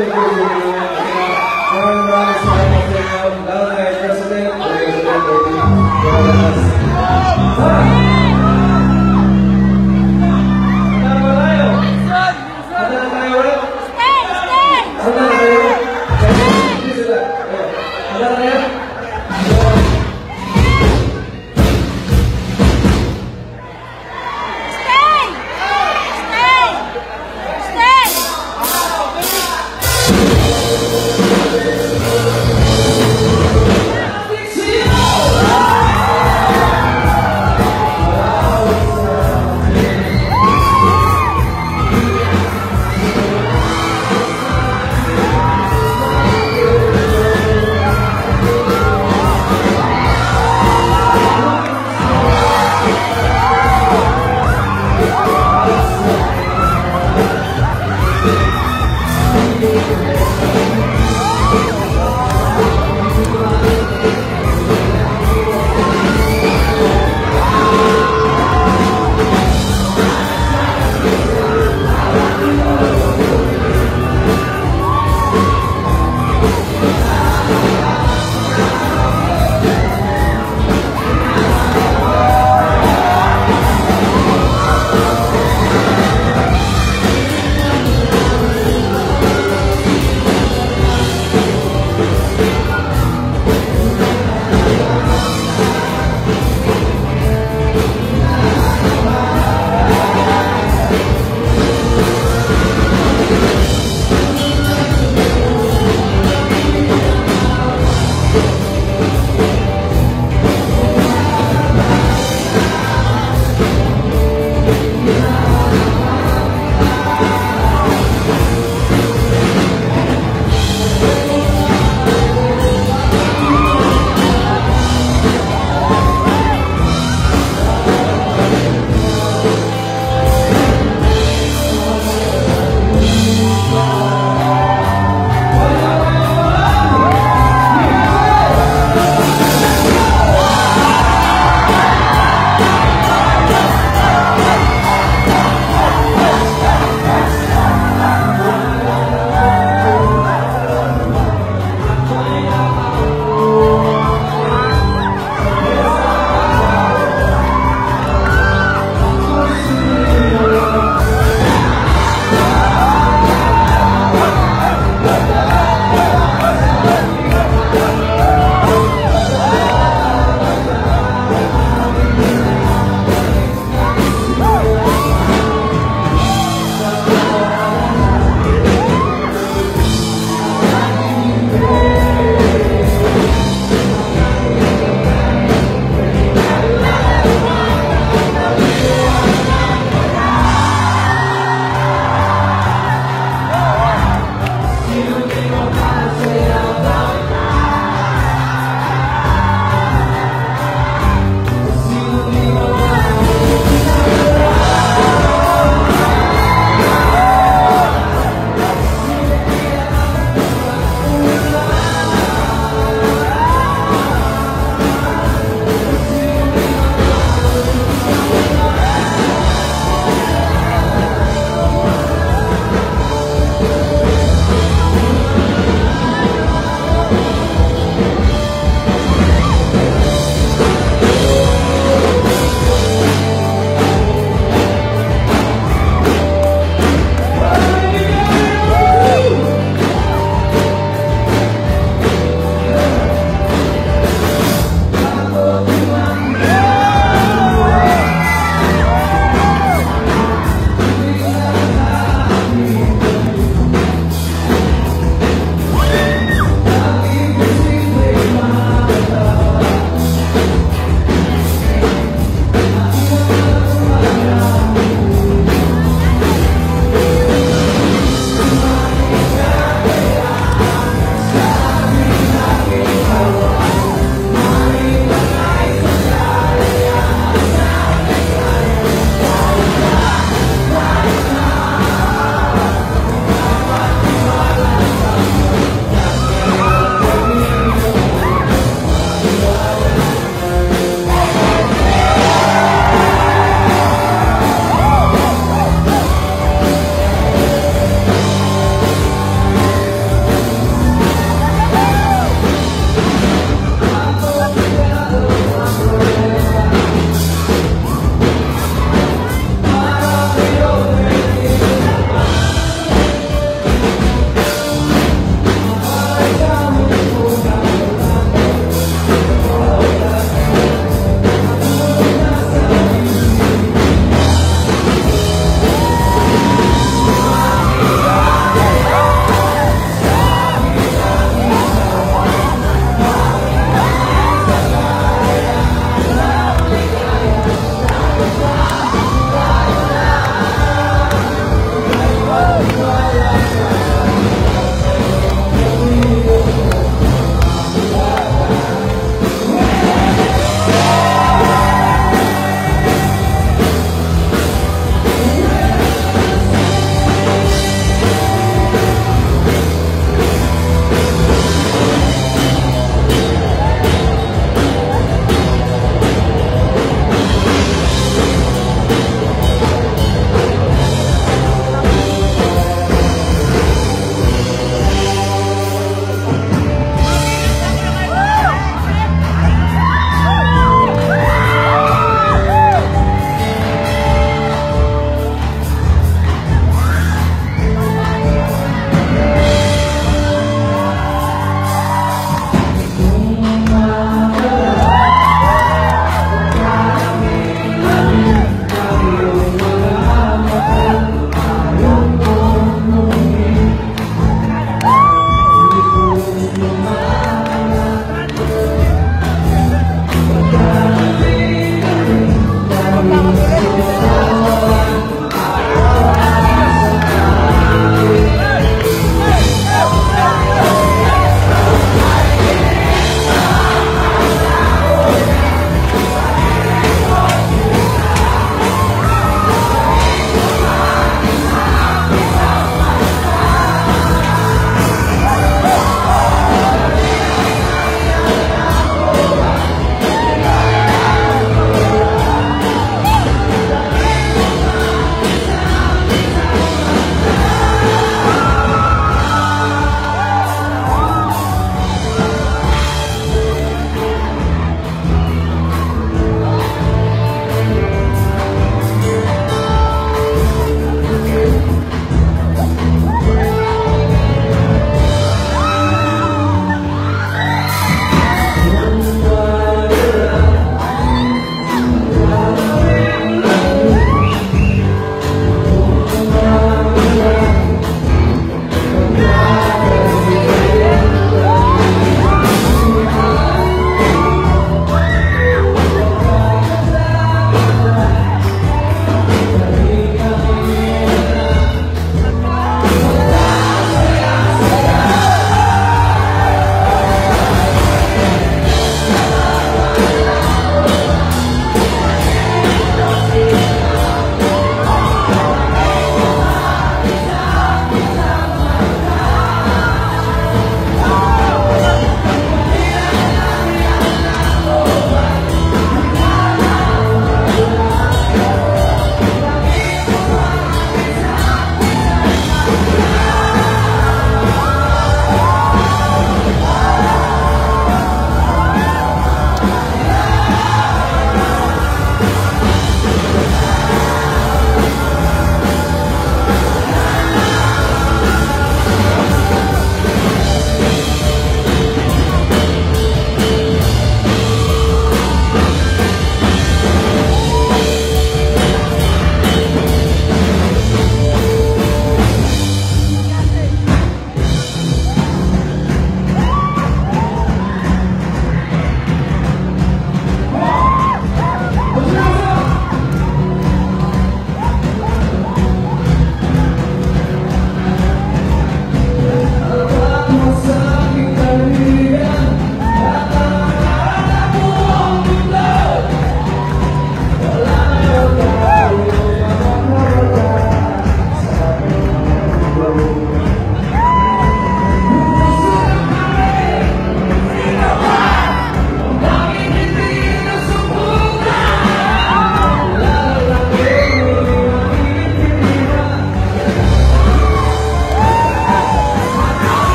Thank you. President, President, President.